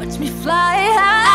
Watch me fly high.